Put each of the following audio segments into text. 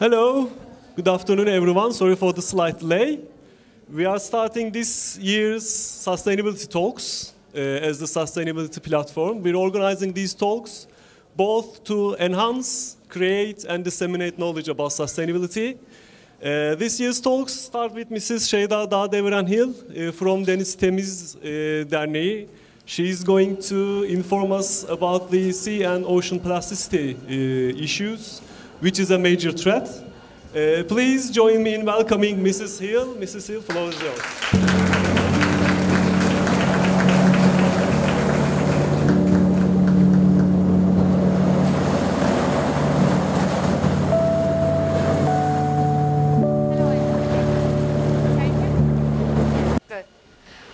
Hello, good afternoon everyone. Sorry for the slight delay. We are starting this year's sustainability talks uh, as the sustainability platform. We're organizing these talks both to enhance, create and disseminate knowledge about sustainability. Uh, this year's talks start with Mrs. Şeyda Dağdeviren Hill uh, from Deniz Temiz uh, Derneği. She's going to inform us about the sea and ocean plasticity uh, issues which is a major threat. Uh, please join me in welcoming Mrs. Hill. Mrs. Hill, floor is yours.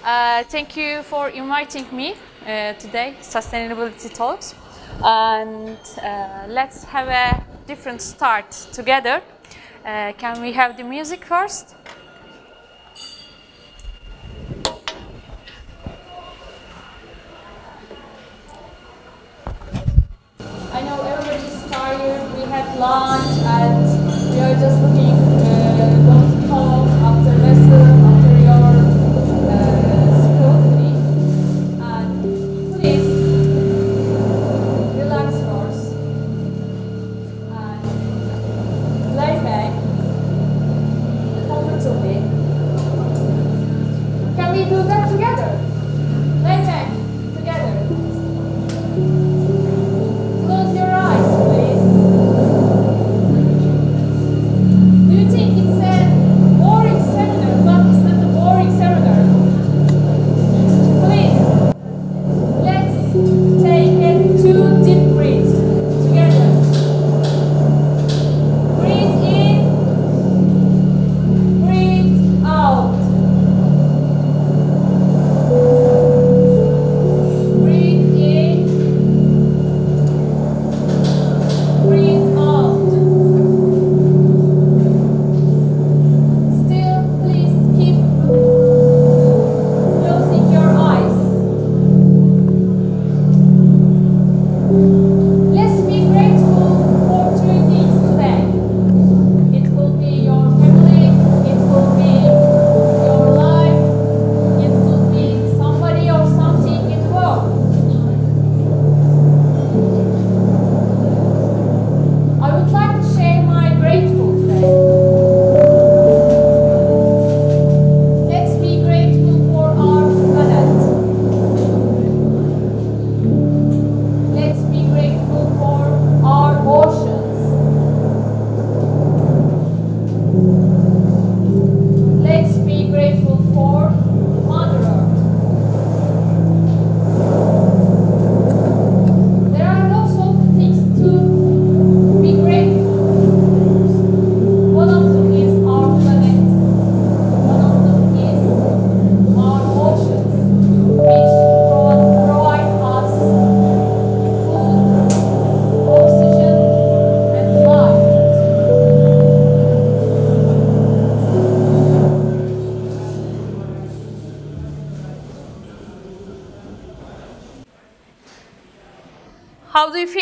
Uh, thank you for inviting me uh, today, Sustainability Talks. And uh, let's have a different start together. Uh, can we have the music first? I know everybody's tired. We had lunch and we are just looking, uh, going talk after lesson,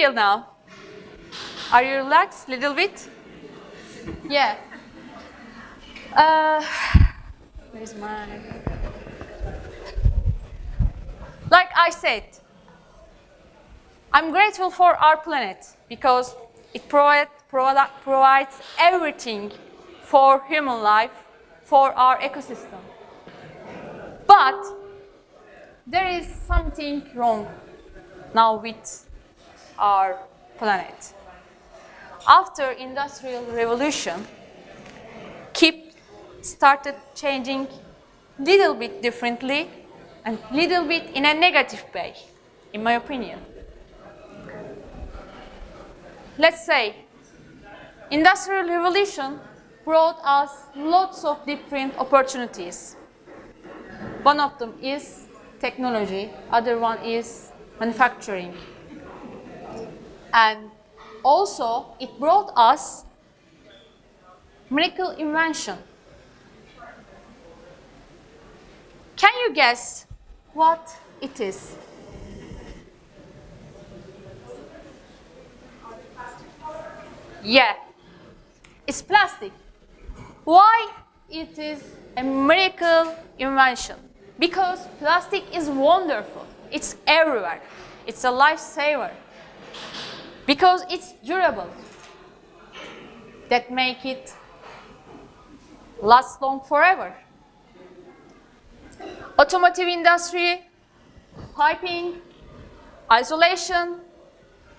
feel now? Are you relaxed a little bit? Yeah. Uh, where's? Like I said, I'm grateful for our planet because it provide, provi- provides everything for human life, for our ecosystem. But there is something wrong now with our planet. After industrial revolution, keep started changing little bit differently and little bit in a negative way, in my opinion. Let's say industrial revolution brought us lots of different opportunities. One of them is technology, other one is manufacturing. And also it brought us miracle invention. Can you guess what it is? Yeah. it's plastic. Why it is a miracle invention? Because plastic is wonderful. It's everywhere. It's a lifesaver. Because it's durable. That make it last long forever. Automotive industry, piping, isolation,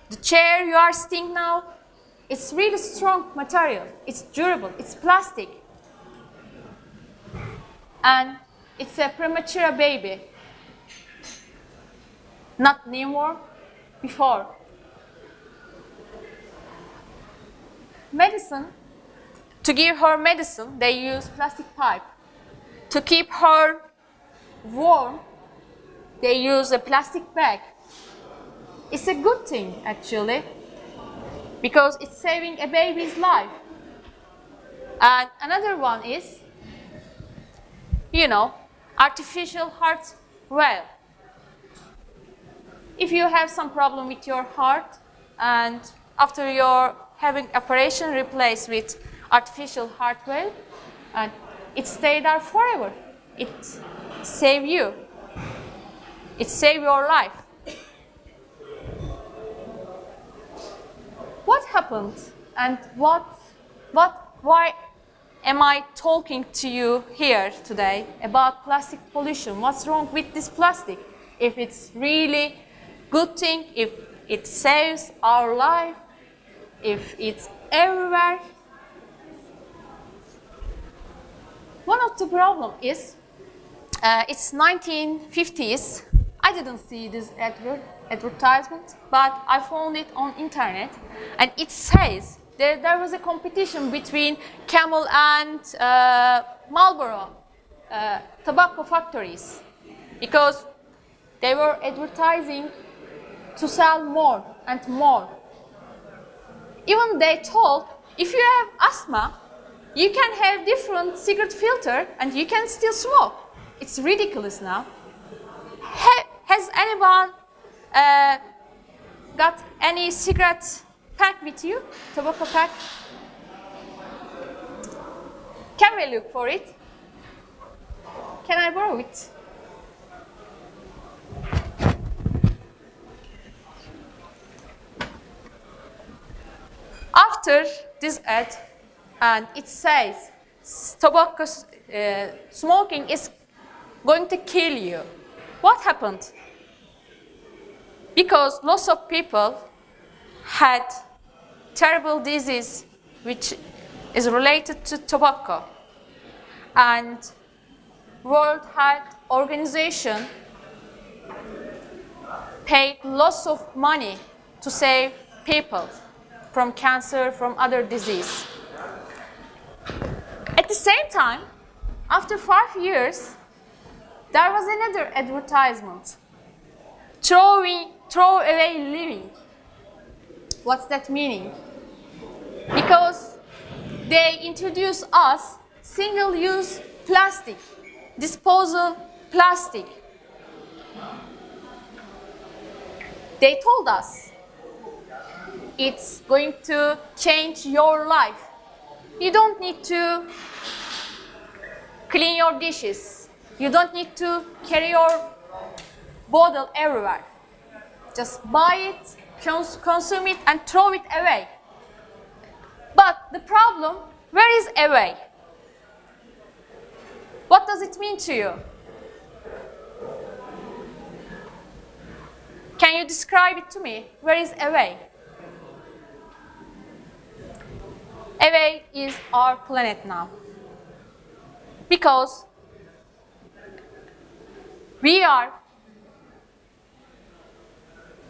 the chair you are sitting now, it's really strong material. It's durable. It's plastic. And it's a premature baby. Not newborn, before. Medicine, to give her medicine, they use plastic pipe. To keep her warm, they use a plastic bag. It's a good thing, actually, because it's saving a baby's life. And another one is, you know, artificial heart valve. If you have some problem with your heart and after your having operation replaced with artificial heart valve, and it stay there forever. It save you. It save your life. What happened and what, what, why am I talking to you here today about plastic pollution? What's wrong with this plastic? If it's really good thing, if it saves our life, if it's everywhere. One of the problem is uh, it's 1950s. I didn't see this advert, advertisement, but I found it on internet, and it says there, there was a competition between Camel and uh, Marlboro uh, tobacco factories because they were advertising to sell more and more. Even they told if you have asthma, you can have different cigarette filter and you can still smoke. It's ridiculous now. Ha has anyone uh, got any cigarette pack with you? Tobacco pack? Can we look for it? Can I borrow it? After this ad, and it says tobacco uh, smoking is going to kill you. What happened? Because lots of people had terrible disease which is related to tobacco. And World Health Organization paid lots of money to save people from cancer, from other disease. At the same time, after five years, there was another advertisement. Throwing, throw away living. What's that meaning? Because they introduce us single-use plastic, disposal plastic. They told us it's going to change your life. You don't need to clean your dishes. You don't need to carry your bottle everywhere. Just buy it, cons consume it, and throw it away. But the problem, where is away? What does it mean to you? Can you describe it to me? Where is away? Away is our planet now. Because we are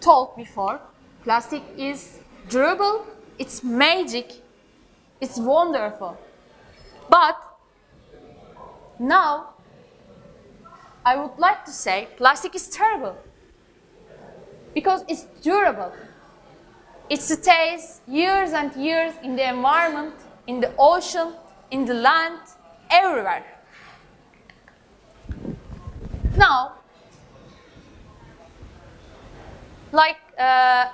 told before plastic is durable, it's magic, it's wonderful. But now I would like to say plastic is terrible because it's durable. It stays years and years in the environment, in the ocean, in the land, everywhere. Now, like uh,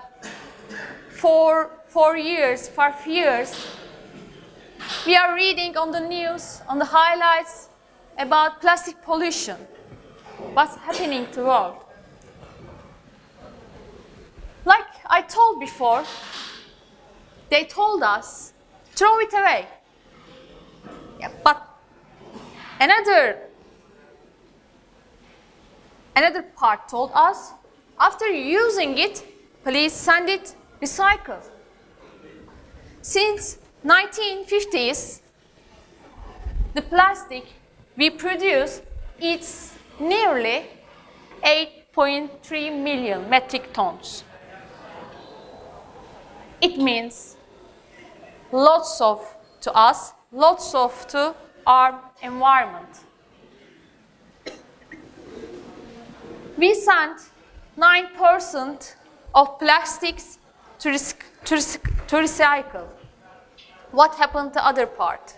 for four years, five years, we are reading on the news, on the highlights about plastic pollution. What's happening to the world? Like I told before, they told us, throw it away. Yeah, but another another part told us, after using it, please send it recycle. Since 1950s, the plastic we produce is nearly 8.3 million metric tons. It means lots of to us, lots of to our environment. We sent 9% of plastics to, to, to recycle. What happened to other part?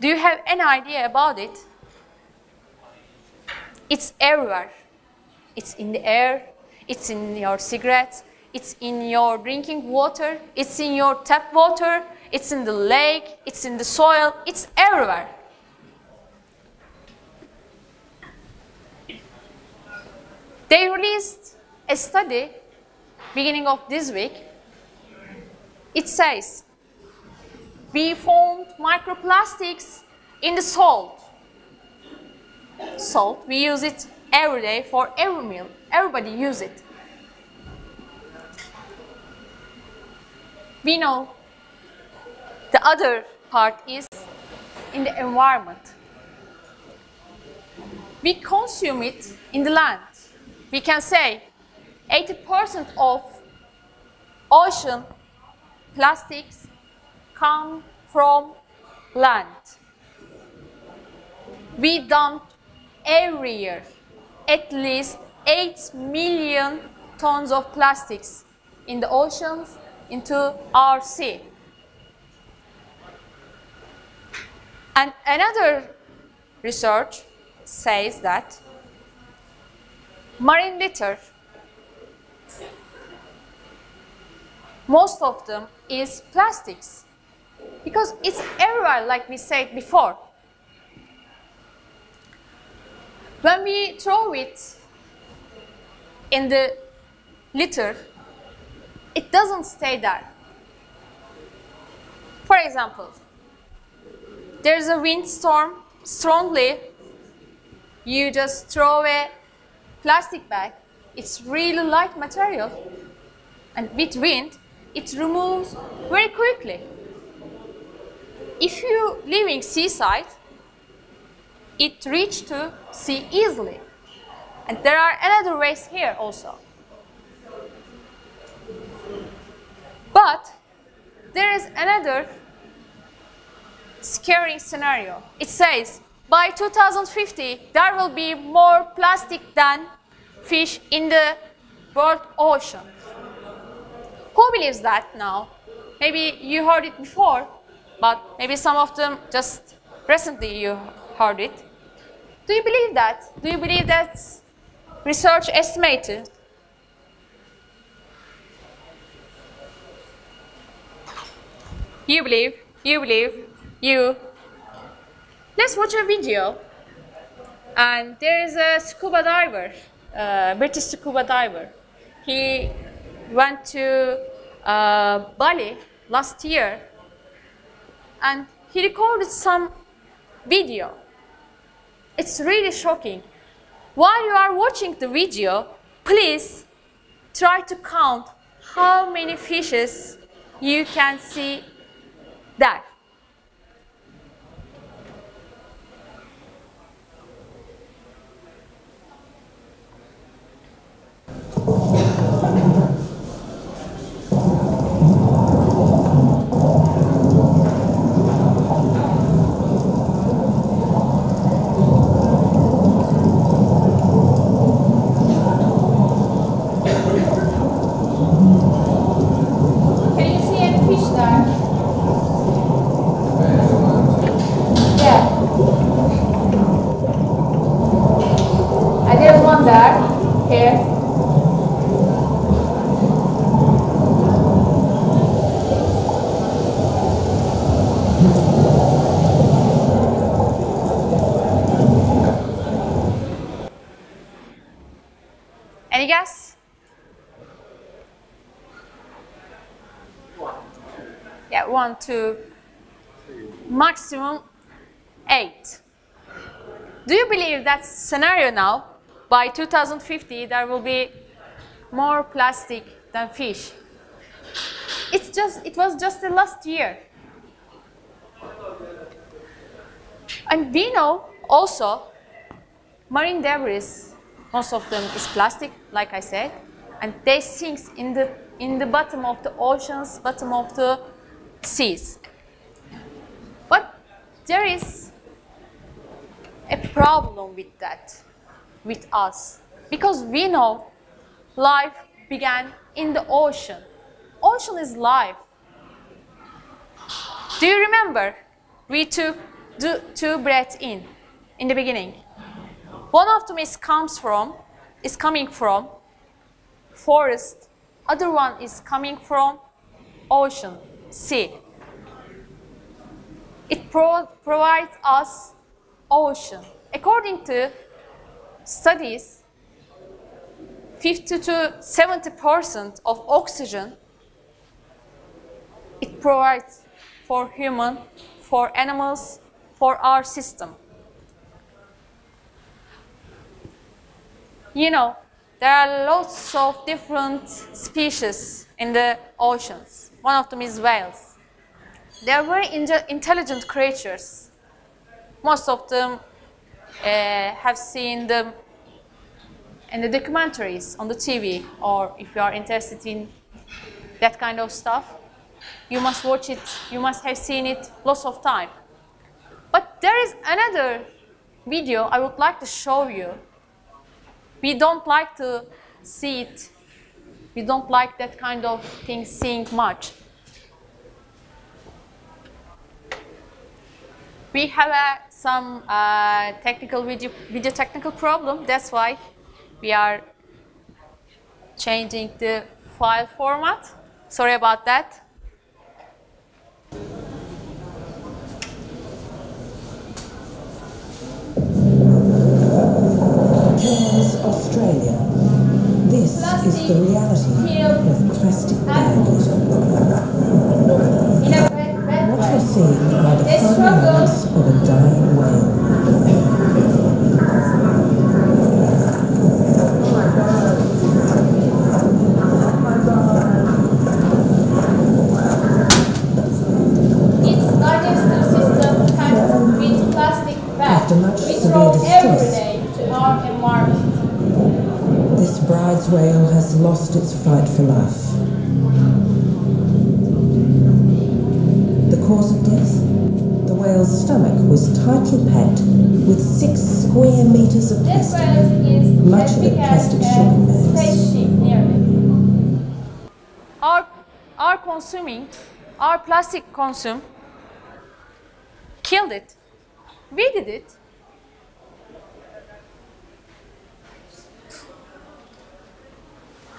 Do you have any idea about it? It's everywhere. It's in the air, it's in your cigarettes, it's in your drinking water, it's in your tap water, it's in the lake, it's in the soil, it's everywhere. They released a study beginning of this week. It says we found microplastics in the salt. Salt, we use it every day for every meal. Everybody use it. We know the other part is in the environment. We consume it in the land. We can say 80% of ocean plastics come from land. We dump every year at least 8 million tons of plastics in the oceans into our sea. And another research says that marine litter, most of them is plastics because it's everywhere like we said before. When we throw it in the litter, it doesn't stay there. For example, there's a windstorm strongly, you just throw a plastic bag. It's really light material. And with wind, it removes very quickly. If you living seaside, it reach to sea easily. And there are another ways here also. But there is another scary scenario. It says by 2050 there will be more plastic than fish in the world ocean. Who believes that now? Maybe you heard it before, but maybe some of them just recently you heard it. Do you believe that? Do you believe that research estimated You believe, you believe, you. Let's watch a video. And there is a scuba diver, a British scuba diver. He went to uh, Bali last year and he recorded some video. It's really shocking. While you are watching the video, please try to count how many fishes you can see there. 1 to maximum 8. Do you believe that scenario now? By 2050, there will be more plastic than fish. It's just, it was just the last year. And we know also marine debris, most of them is plastic, like I said, and they sinks in the, in the bottom of the oceans, bottom of the seas. But there is a problem with that, with us, because we know life began in the ocean. Ocean is life. Do you remember? We took two breaths in, in the beginning. One of them is comes from, is coming from forest. Other one is coming from ocean, sea. It pro provides us ocean. According to studies, 50 to 70 percent of oxygen it provides for human, for animals, for our system. You know, there are lots of different species in the oceans. One of them is whales. They are very intelligent creatures. Most of them uh, have seen them in the documentaries on the TV, or if you are interested in that kind of stuff, you must watch it, you must have seen it lots of time. But there is another video I would like to show you. We don't like to see it. We don't like that kind of thing seeing much. We have uh, some uh, technical video, video technical problem. That's why we are changing the file format. Sorry about that. Is the reality of plastic bag litter. In a red, red What you're seeing are the moments of a dying whale. Its digestive system packed with plastic bags. After much we severe throw every distress. day to our environment. This Bryde's whale has lost its fight for life. The cause of death? The whale's stomach was tightly packed with six square meters of plastic. Much of it plastic shopping bags. Our, our consuming, our plastic consume killed it. We did it.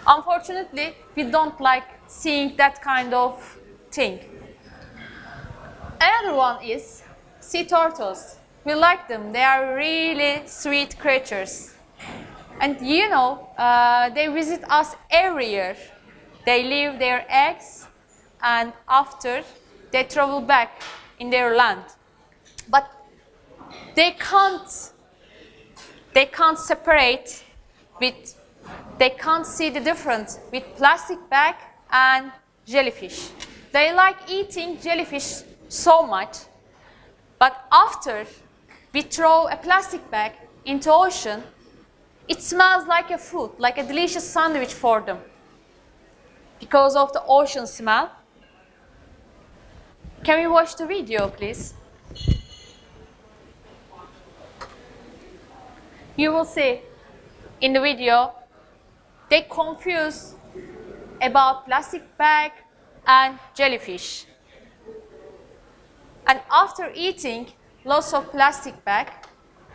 Unfortunately, we don't like seeing that kind of thing. Another one is sea turtles. We like them. They are really sweet creatures. And you know, uh, they visit us every year. They leave their eggs and after they travel back in their land. But they can't they can't separate with they can't see the difference with plastic bag and jellyfish. They like eating jellyfish so much, but after we throw a plastic bag into ocean, it smells like a food, like a delicious sandwich for them. Because of the ocean smell. Can we watch the video, please? You will see in the video they confuse about plastic bag and jellyfish. And after eating lots of plastic bag,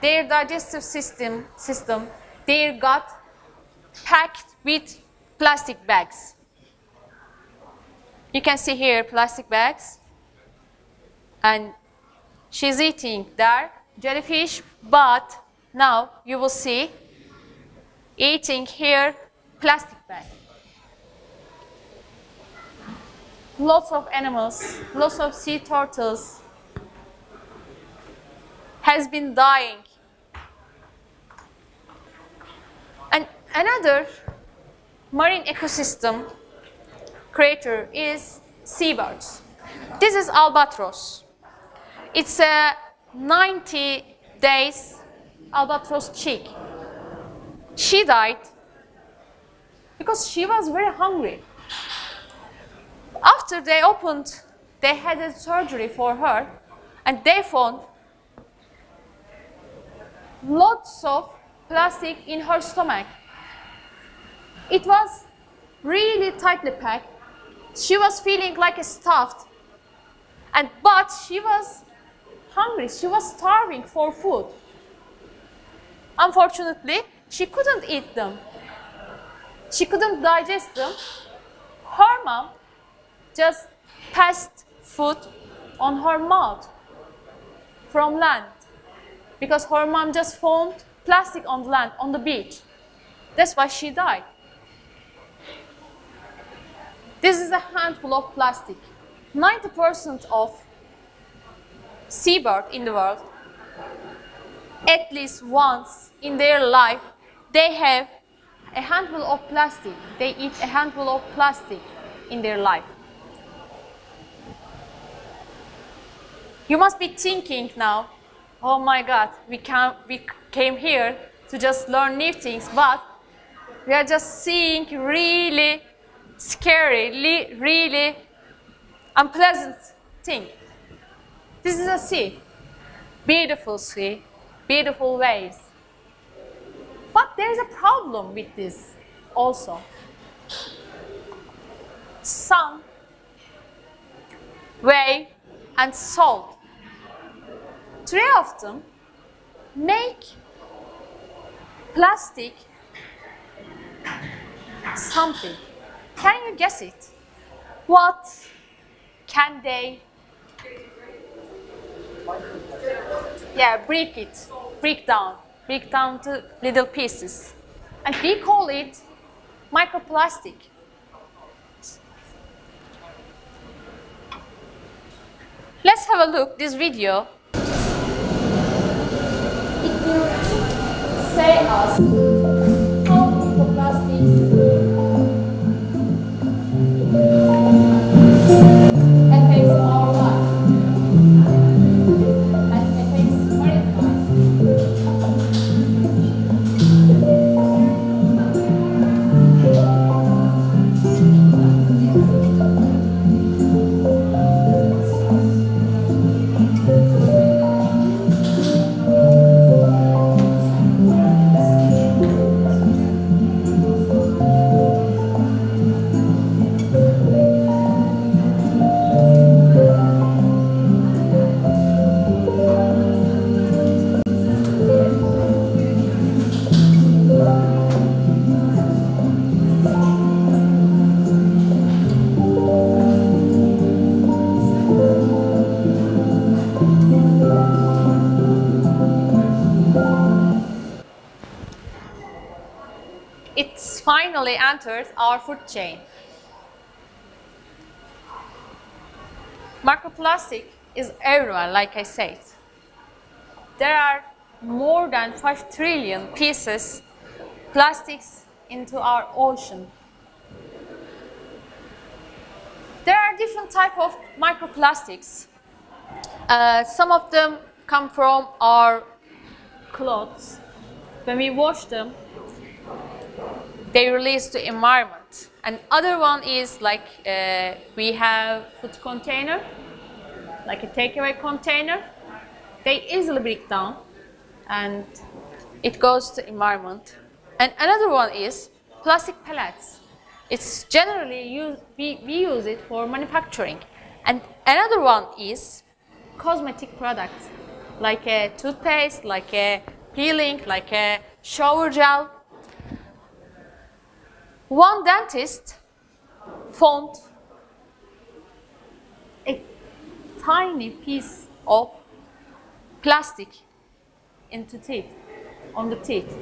their digestive system, system their gut packed with plastic bags. You can see here plastic bags. And she's eating there jellyfish, but now you will see eating here plastic bag. lots of animals, lots of sea turtles has been dying. And another marine ecosystem creator is seabirds. This is albatross. It's a 90 days albatross chick. She died because she was very hungry. After they opened, they had a surgery for her and they found lots of plastic in her stomach. It was really tightly packed. She was feeling like a stuffed. And but she was hungry. She was starving for food. Unfortunately, she couldn't eat them. She couldn't digest them. Her mom just passed food on her mouth from land because her mom just found plastic on the land, on the beach. That's why she died. This is a handful of plastic. 90% of seabird in the world, at least once in their life, they have a handful of plastic. They eat a handful of plastic in their life. You must be thinking now, oh my God, we, can, we came here to just learn new things, but we are just seeing really scary, really unpleasant thing. This is a sea, beautiful sea, beautiful waves. But there is a problem with this also. Sun, wave, and salt. Three of them make plastic something. Can you guess it? What can they? Yeah, break it, break down, break down to little pieces. And we call it microplastic. Let's have a look this video. It will say us entered our food chain. Microplastic is everywhere, like I said. There are more than 5 trillion pieces plastics into our ocean. There are different type of microplastics. Uh, some of them come from our clothes. When we wash them, they release to environment. And other one is like uh, we have food container, like a takeaway container. They easily break down and it goes to environment. And another one is plastic pellets. It's generally used, we, we use it for manufacturing. And another one is cosmetic products, like a toothpaste, like a peeling, like a shower gel. One dentist found a tiny piece of plastic into teeth, on the teeth.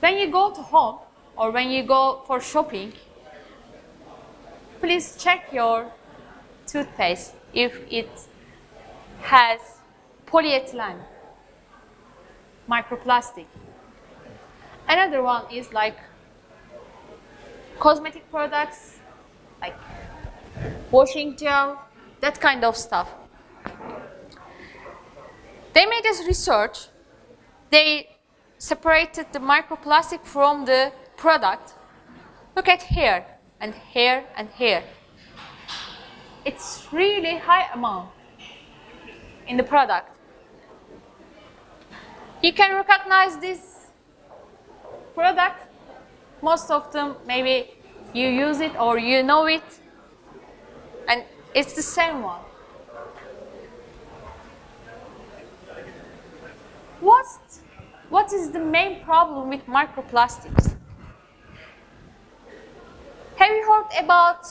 When you go to home or when you go for shopping, please check your toothpaste if it has polyethylene, microplastic. Another one is like cosmetic products, like washing gel, that kind of stuff. They made this research. They separated the microplastic from the product. Look at here and here and here. It's really high amount in the product. You can recognize this product. Most of them, maybe you use it or you know it. And it's the same one. What's, what is the main problem with microplastics? Have you heard about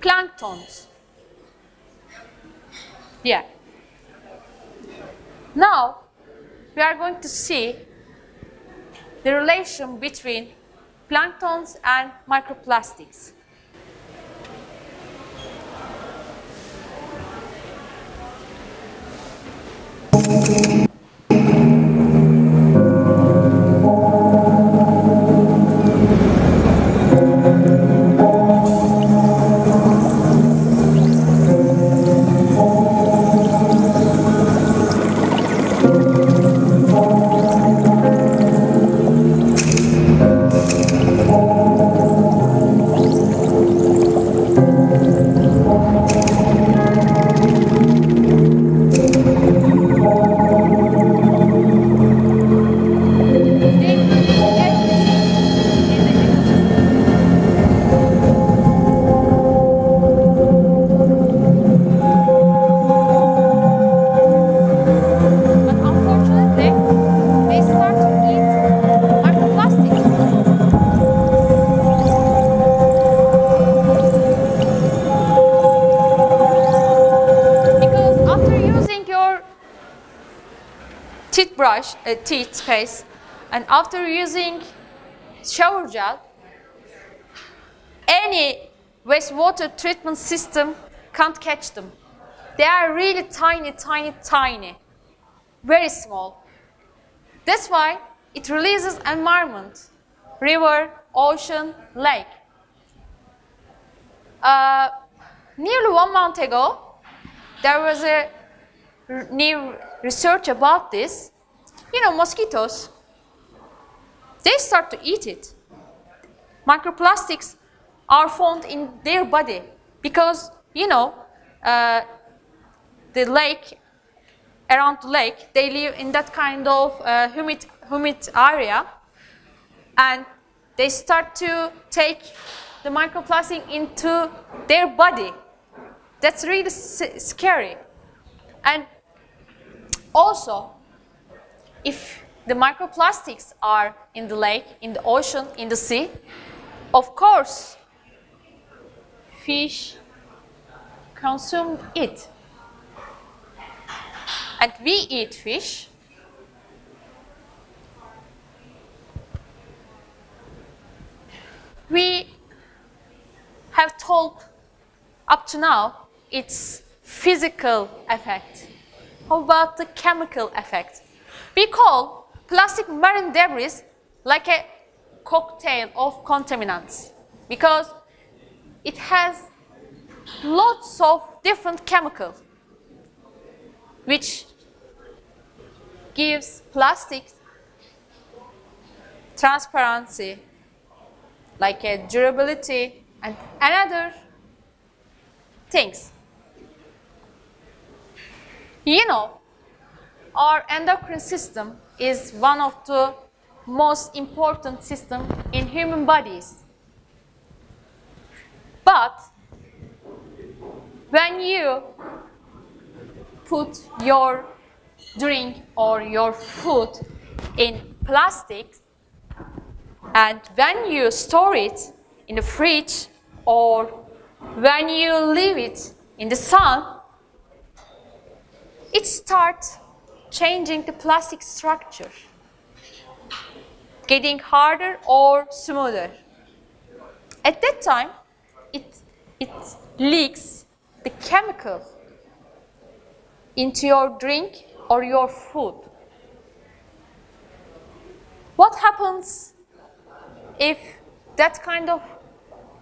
planktons? Yeah. Now, we are going to see the relation between planktons and microplastics. Uh, teeth space. and after using shower gel, any wastewater treatment system can't catch them. They are really tiny, tiny, tiny very small. That's why it releases environment, river, ocean, lake. Uh, nearly one month ago, there was a new research about this. You know, mosquitoes, they start to eat it. Microplastics are found in their body because, you know, uh, the lake around the lake. They live in that kind of uh, humid, humid area. And they start to take the microplastic into their body. That's really scary. And also, if the microplastics are in the lake, in the ocean, in the sea, of course, fish consume it and we eat fish. We have told up to now its physical effect. How about the chemical effect? We call plastic marine debris like a cocktail of contaminants because it has lots of different chemicals which gives plastic transparency, like a durability and another things. You know, our endocrine system is one of the most important system in human bodies. But when you put your drink or your food in plastic and when you store it in the fridge or when you leave it in the sun it starts changing the plastic structure getting harder or smoother at that time it it leaks the chemical into your drink or your food. What happens if that kind of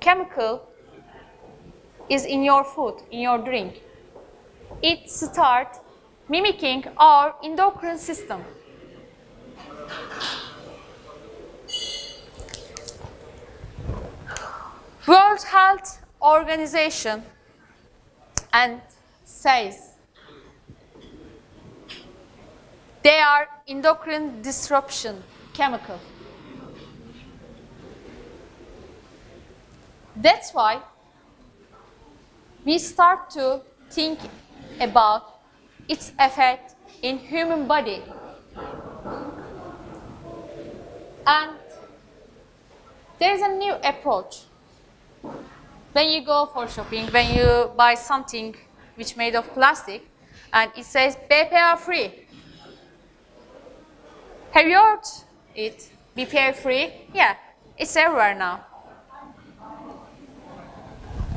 chemical is in your food, in your drink? It starts mimicking our endocrine system. World Health Organization and says they are endocrine disruption chemical. That's why we start to think about its effect in human body. And there's a new approach. When you go for shopping, when you buy something which made of plastic, and it says BPA free. Have you heard it? BPA free? Yeah, it's everywhere now.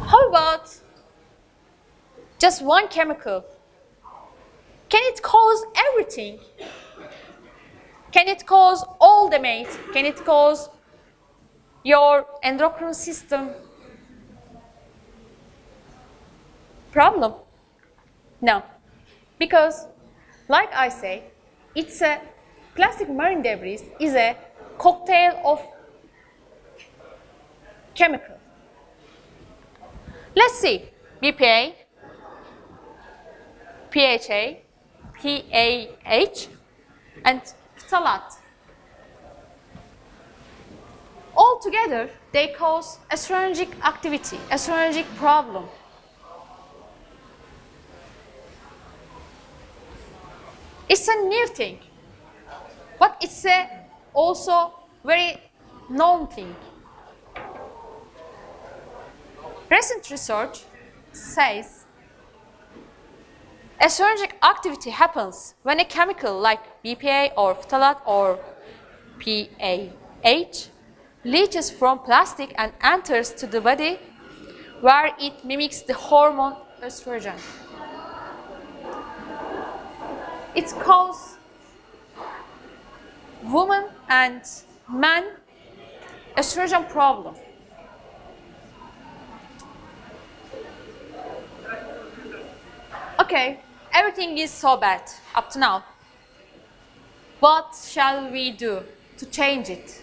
How about just one chemical? Can it cause everything? Can it cause all the mate? Can it cause your endocrine system problem? No. Because, like I say, it's a plastic marine debris is a cocktail of chemicals. Let's see. BPA, PHA, PAH, and phthalate. All together, they cause estrogenic activity, estrogenic problem. It's a new thing, but it's a also very known thing. Recent research says estrogenic activity happens when a chemical like BPA or phthalate or PAH leaches from plastic and enters to the body where it mimics the hormone estrogen. It causes woman and man estrogen problem. Okay, everything is so bad up to now. What shall we do to change it?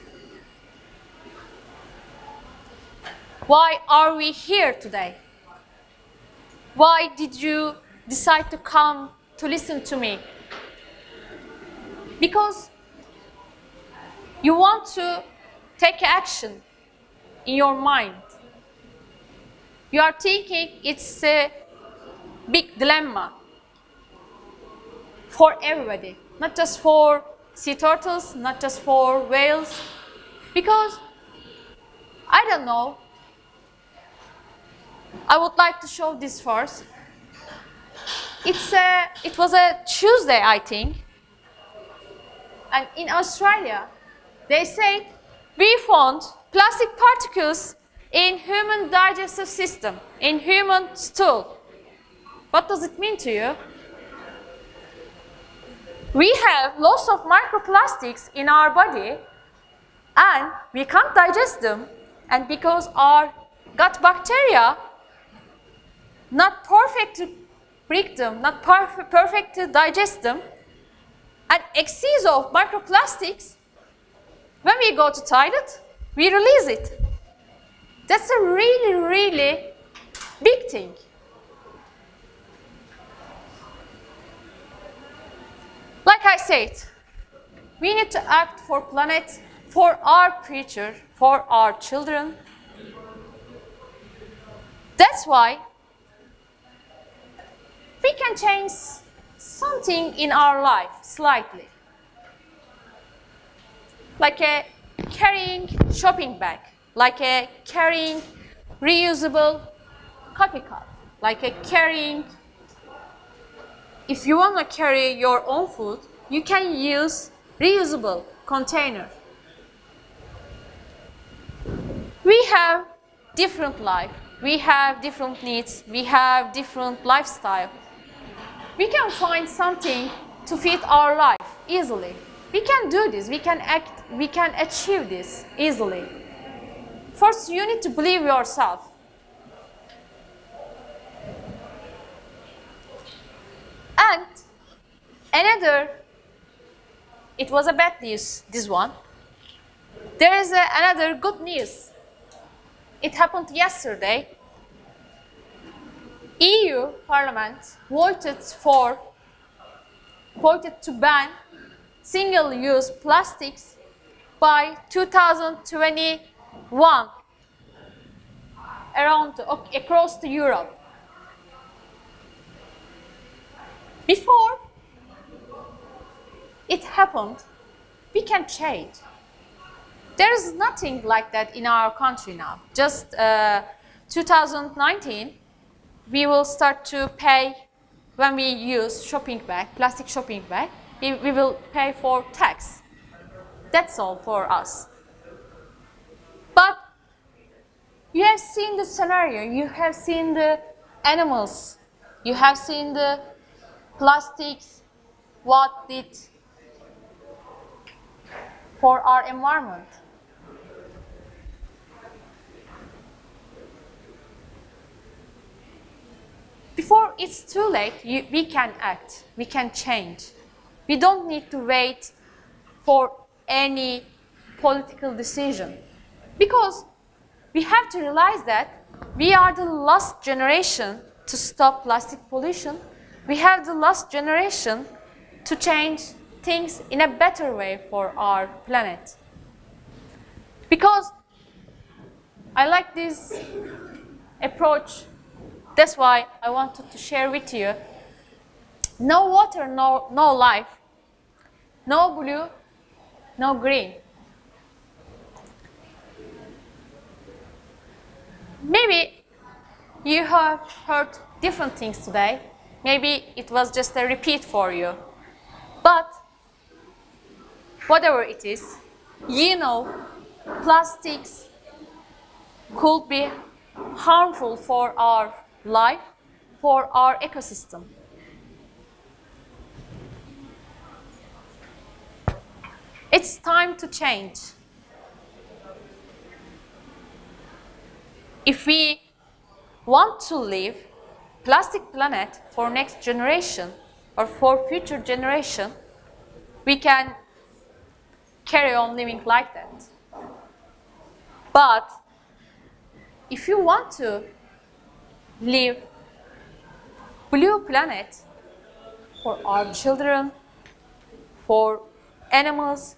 Why are we here today? Why did you decide to come to listen to me? Because you want to take action in your mind. You are thinking it's a big dilemma for everybody, not just for sea turtles, not just for whales, because I don't know. I would like to show this first. It's a, it was a Tuesday, I think, and in Australia, they said we found plastic particles in human digestive system, in human stool. What does it mean to you? We have lots of microplastics in our body and we can't digest them and because our gut bacteria not perfect to break them, not perf perfect to digest them, and excess of microplastics, when we go to toilet, we release it. That's a really, really big thing. Like I said, we need to act for planet, for our future, for our children. That's why we can change something in our life slightly. Like a carrying shopping bag, like a carrying reusable coffee cup, like a carrying if you want to carry your own food, you can use reusable container. We have different life. We have different needs. We have different lifestyle. We can find something to fit our life easily. We can do this. We can act. We can achieve this easily. First, you need to believe yourself. And another, it was a bad news, this one. There is a, another good news. It happened yesterday. EU Parliament voted for voted to ban single-use plastics by 2021 around across the Europe. Before it happened, we can change. There is nothing like that in our country now. Just uh, 2019, we will start to pay when we use shopping bag, plastic shopping bag, we, we will pay for tax. That's all for us. But you have seen the scenario, you have seen the animals, you have seen the plastics, what did for our environment. Before it's too late, you, we can act, we can change. We don't need to wait for any political decision. Because we have to realize that we are the last generation to stop plastic pollution. We have the last generation to change things in a better way for our planet. Because I like this approach that's why I wanted to share with you. No water, no, no life. No blue, no green. Maybe you have heard different things today. Maybe it was just a repeat for you. But whatever it is, you know, plastics could be harmful for our life for our ecosystem. It's time to change. If we want to leave plastic planet for next generation or for future generation, we can carry on living like that. But if you want to leave blue planet for our children, for animals,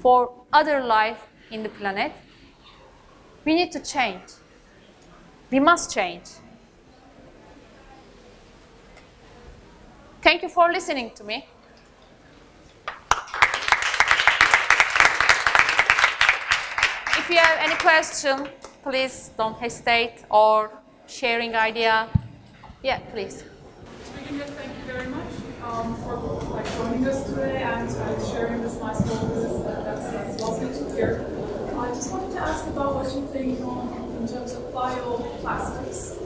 for other life in the planet, we need to change. We must change. Thank you for listening to me. If you have any question, please don't hesitate or sharing idea. Yeah, please. Thank you very much um, for like, joining us today and uh, sharing this nice talk. That's, that's lovely to hear. I just wanted to ask about what you think on, in terms of bioplastics.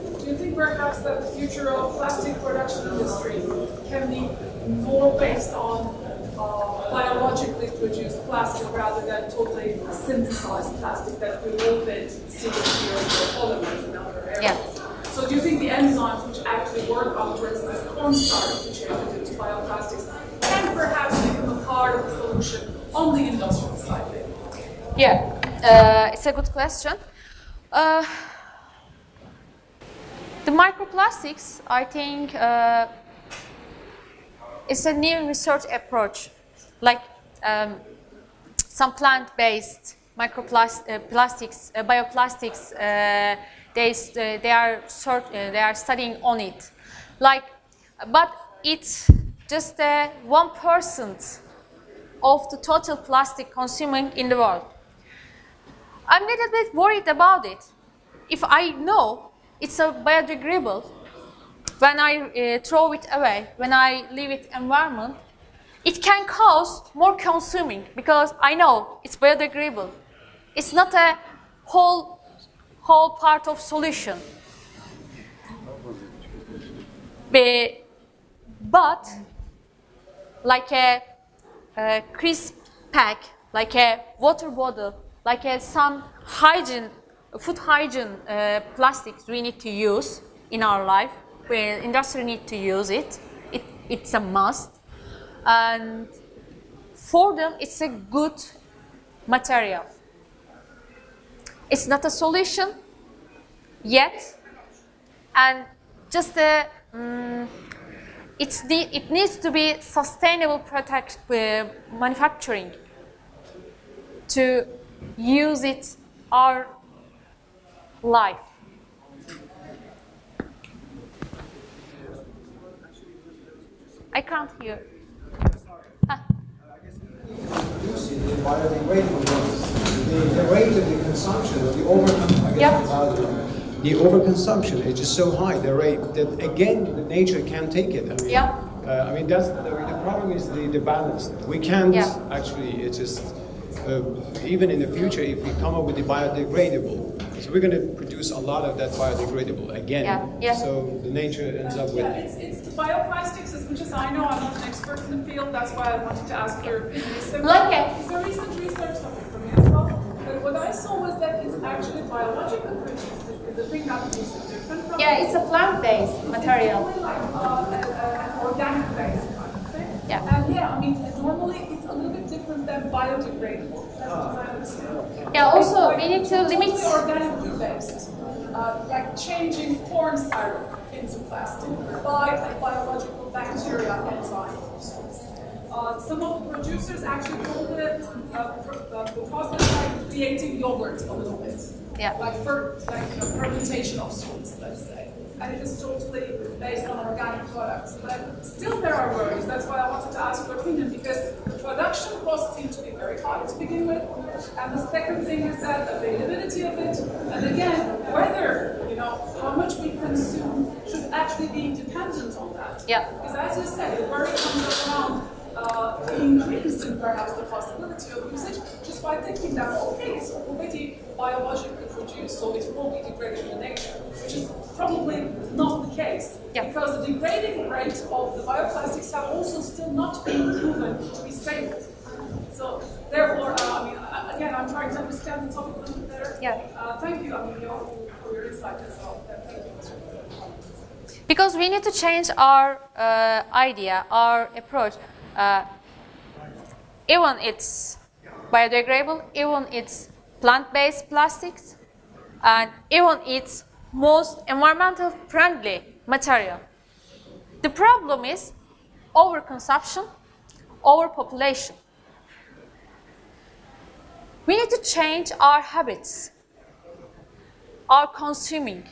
Perhaps that the future of plastic production industry can be more based on uh, biologically produced plastic rather than totally synthesized plastic that we will fit see here in polymers and other areas? Yeah. So do you think the enzymes which actually work on, for instance, cornstarch to change it into bioplastics can perhaps become a part of the solution on the industrial side? Yeah, uh, it's a good question. Uh, the microplastics, I think, uh, is a new research approach, like um, some plant-based microplastics, uh, bioplastics. Uh, they uh, they are sort, they are studying on it, like, but it's just one percent of the total plastic consuming in the world. I'm a little bit worried about it. If I know it's a biodegradable, when I uh, throw it away, when I leave it environment, it can cause more consuming because I know it's biodegradable. It's not a whole whole part of solution. But like a, a crisp pack, like a water bottle, like a, some hygiene, food hygiene uh, plastics we need to use in our life, where industry need to use it. it. It's a must. And for them, it's a good material. It's not a solution yet, and just a, mm, it's the, it needs to be sustainable protect, uh, manufacturing to use it our life. I can't hear. the biodegradable ones. The, the rate of the consumption, of the over, Yep. the overconsumption is just so high, the rate, that again, the nature can't take it. I mean, Yep. uh, I mean, that's, the, the problem is the, the balance. We can't actually, it's just, uh, even in the future, if we come up with the biodegradable, so we're going to produce a lot of that biodegradable again. Yeah, yeah. So the nature ends up with Yeah, it's, it's the bioplastics, as much as I know, I'm not an expert in the field, that's why I wanted to ask your opinion. It's a- Like a- It's a recent research topic for me as well, but what I saw was that it's actually biologically produced, the thing that is different from. Yeah, it's a plant-based It's material. only like uh, a- a- an organic based kind of thing. Yeah. And yeah, I mean, normally it's a little bit different than biodegradable, that's what I understand. Yeah, also we need to limit. organically based, uh, like changing corn syrup into plastic by a biological bacteria enzyme of sorts. Uh, some of the producers actually call it uh, uh, the process like creating yogurt a little bit. Yeah. Like, fer- like you know, fermentation of sorts, let's say. And it is totally based on organic products. But still there are worries. That's why I wanted to ask your opinion because the production costs seem to be very high to begin with. And the second thing is that availability of it. And again, whether, you know, how much we consume should actually be dependent on that. Yeah. Because as you said, the worry comes around uh, increasing perhaps the possibility of usage just by thinking that, okay, it's already biologically produced, so it will be degraded in nature, which is Yeah. Because the degrading rate of the bioplastics have also still not been proven to be stable. So therefore, uh, I mean, uh, again, I'm trying to understand the topic a little bit better. Yeah. Uh, thank you, I mean, for your insight as well. Thank you. Because we need to change our uh, idea, our approach. Uh, even it's biodegradable, even it's plant-based plastics, and even it's most environmental friendly material. The problem is overconsumption, overpopulation. We need to change our habits, our consuming,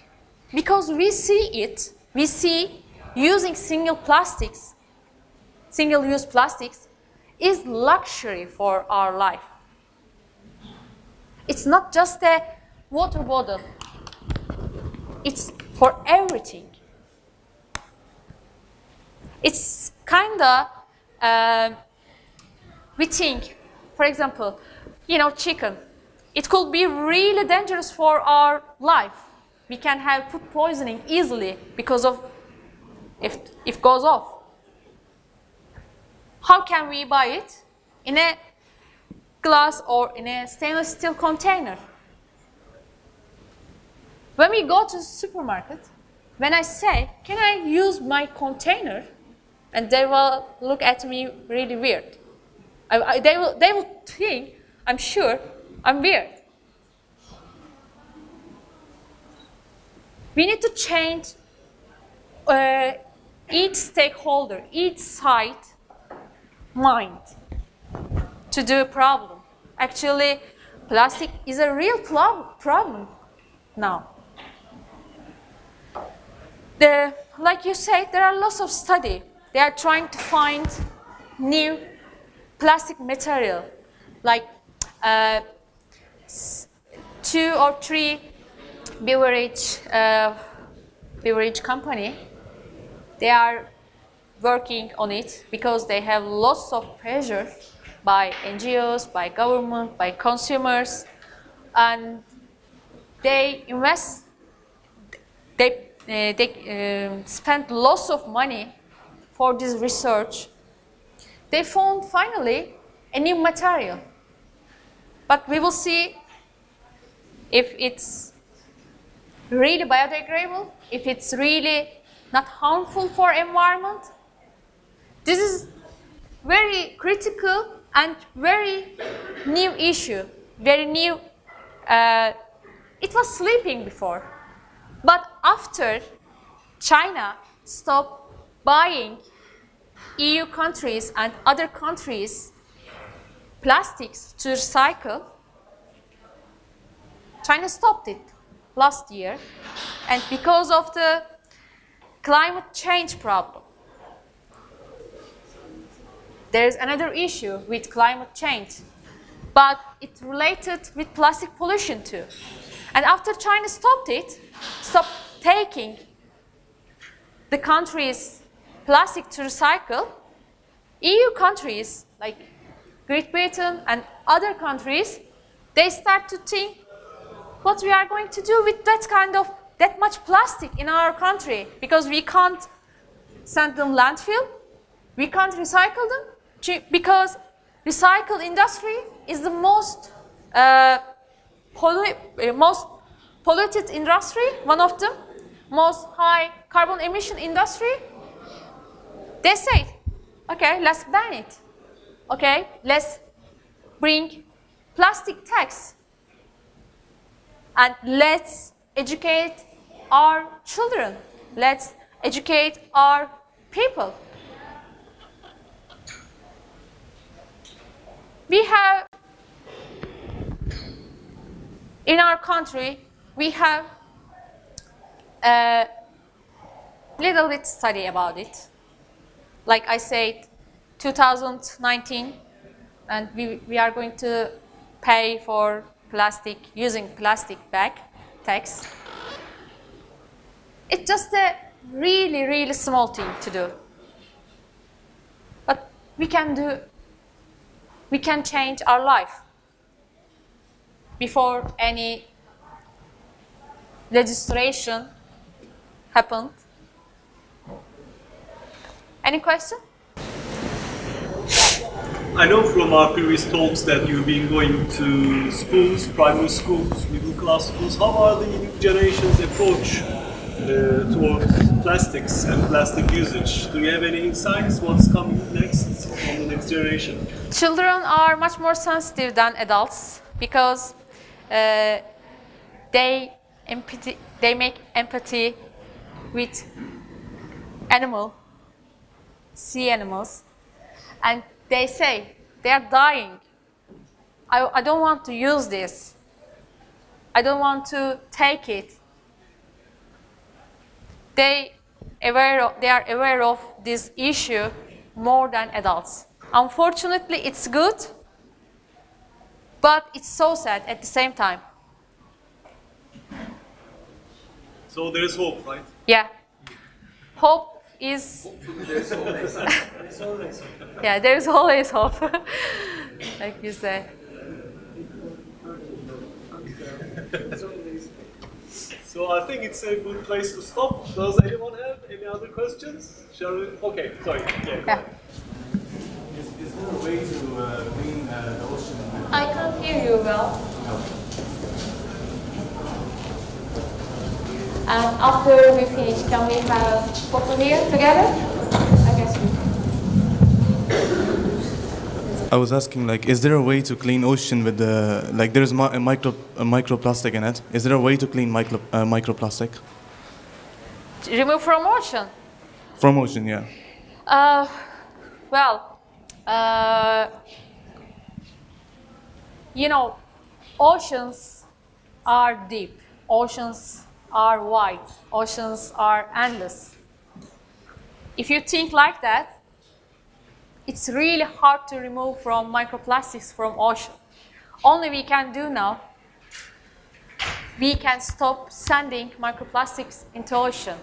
because we see it, we see using single plastics, single-use plastics, is luxury for our life. It's not just a water bottle. It's for everything. It's kinda, uh, we think, for example, you know, chicken. It could be really dangerous for our life. We can have food poisoning easily because of if if goes off. How can we buy it? In a glass or in a stainless steel container. When we go to supermarket, when I say, can I use my container? And they will look at me really weird. I, I, they, will, they will think, I'm sure, I'm weird. We need to change uh, each stakeholder, each side mind to do a problem. Actually, plastic is a real problem now. The, like you said, there are lots of study. They are trying to find new plastic material, like uh, two or three beverage uh, beverage company. They are working on it because they have lots of pressure by NGOs, by government, by consumers, and they invest, they, uh, they um spent lots of money for this research. They found finally a new material. But we will see if it's really biodegradable, if it's really not harmful for environment. This is very critical and very new issue, very new. Uh, it was sleeping before, but after China stopped buying EU countries and other countries plastics to recycle, China stopped it last year, and because of the climate change problem. There is another issue with climate change, but it's related with plastic pollution too. And after China stopped it, stopped taking the countries' plastic to recycle, EU countries like Great Britain and other countries, they start to think what we are going to do with that kind of that much plastic in our country because we can't send them landfill, we can't recycle them because recycle industry is the most uh, pollu uh, most polluted industry, one of them, most high carbon emission industry. They say, okay, let's ban it. Okay, let's bring plastic tax and let's educate our children. Let's educate our people. We have, in our country, we have a little bit study about it. Like I said, 2019, and we, we are going to pay for plastic, using plastic bag tax. It's just a really, really small thing to do. But we can do, we can change our life before any legislation happened. Any question? I know from our previous talks that you've been going to schools, primary schools, middle class schools. How are the new generations approach uh, towards plastics and plastic usage? Do you have any insights? What's coming next from the next generation? Children are much more sensitive than adults because uh, they empathy, they make empathy with animal, sea animals, and they say they are dying. I, I don't want to use this. I don't want to take it. They, aware of, they are aware of this issue more than adults. Unfortunately, it's good, but it's so sad at the same time. So there is hope, right? Yeah. Hope is. yeah, there's always hope, like you say. So I think it's a good place to stop. Does anyone have any other questions? Shall we? Okay, sorry. Yeah. Yeah. Is, is there a way to uh, clean uh, the ocean? I can't hear you well. And after we finish, can we have photo here together? I guess we I was asking, like, is there a way to clean ocean with the like? There's mi- a micro a microplastic in it. Is there a way to clean micro uh, microplastic remove from ocean. from ocean? Yeah. Uh, well, uh, you know, oceans are deep, oceans are wide, oceans are endless. If you think like that, it's really hard to remove from microplastics from ocean. Only we can do now, we can stop sending microplastics into ocean.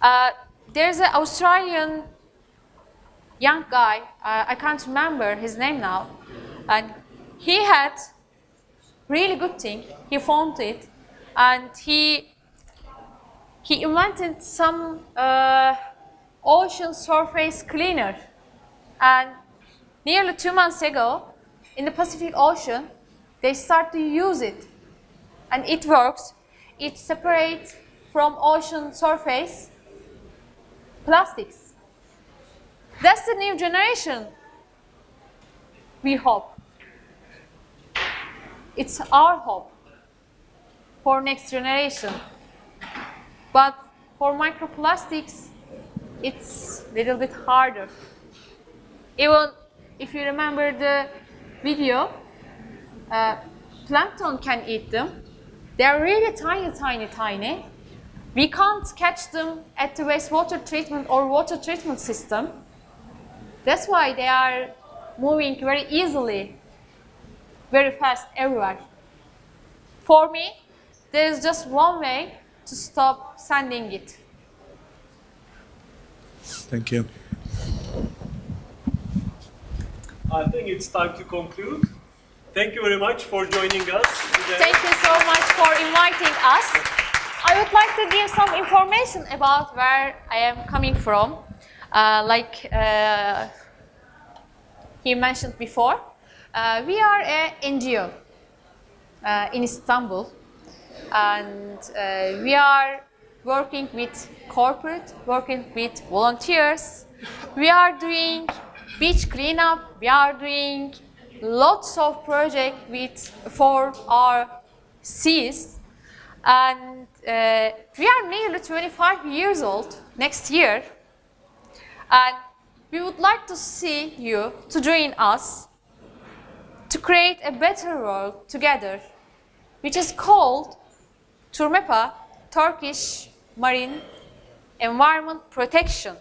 Uh, there's an Australian young guy, uh, I can't remember his name now, and he had really good thing. He found it, and he he invented some uh, ocean surface cleaner. And nearly two months ago, in the Pacific Ocean, they start to use it, and it works. It separates from ocean surface plastics. That's the new generation. We hope. It's our hope for next generation. But for microplastics, it's a little bit harder. Even if you remember the video, uh, plankton can eat them. They are really tiny, tiny, tiny. We can't catch them at the wastewater treatment or water treatment system. That's why they are moving very easily, very fast everywhere. For me, there is just one way to stop sending it. Thank you. I think it's time to conclude. Thank you very much for joining us today. Thank you so much for inviting us. I would like to give some information about where I am coming from. Uh, like uh, he mentioned before, uh, we are a NGO uh, in Istanbul, and uh, we are working with corporate, working with volunteers. We are doing beach cleanup. We are doing lots of projects with for our seas, and uh, we are nearly 25 years old next year, and we would like to see you to join us to create a better world together, which is called Turmepa, Turkish Marine Environment Protection.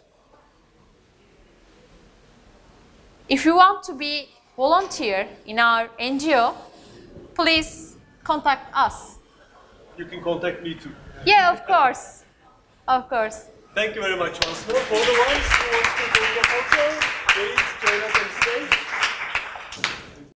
If you want to be volunteer in our NGO, please contact us. You can contact me too. Yeah, of course. Of course. Thank you very much once more. For the ones who want to take a photo, please join us on stage.